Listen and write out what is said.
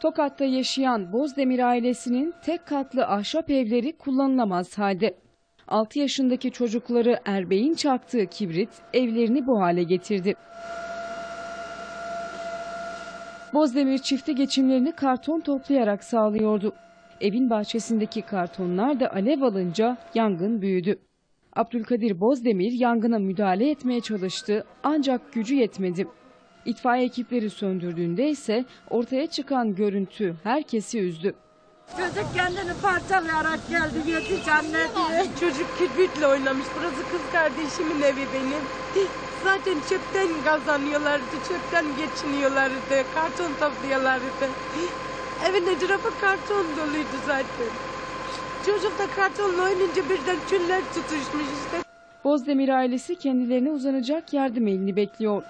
Tokat'ta yaşayan Bozdemir ailesinin tek katlı ahşap evleri kullanılamaz halde. 6 yaşındaki çocukları Erbey'in çaktığı kibrit evlerini bu hale getirdi. Bozdemir çifti geçimlerini karton toplayarak sağlıyordu. Evin bahçesindeki kartonlar da alev alınca yangın büyüdü. Abdülkadir Bozdemir yangına müdahale etmeye çalıştı ancak gücü yetmedi. İtfaiye ekipleri söndürdüğünde ise ortaya çıkan görüntü herkesi üzdü. Çocuk kendini parçalayarak geldi yetiş anne diye. Çocuk kirpitle oynamış. Burası kız kardeşimin evi benim. Zaten çöpten kazanıyorlardı, çöpten geçiniyorlardı, karton topluyorlardı. Evin etrafı karton doluydu zaten. Çocuk da kartonla oynayınca birden küller tutuşmuş işte. Bozdemir ailesi kendilerine uzanacak yardım elini bekliyor.